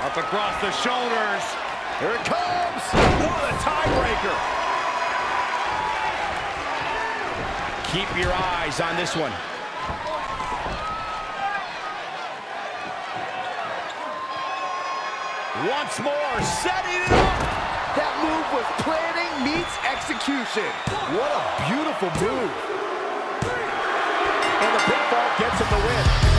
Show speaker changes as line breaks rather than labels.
Up
across the shoulders.
Here it comes. What a tiebreaker.
Keep your eyes on this one. Once more, setting it up.
That move was planning meets execution. What a beautiful move. And the pitfall gets him the win.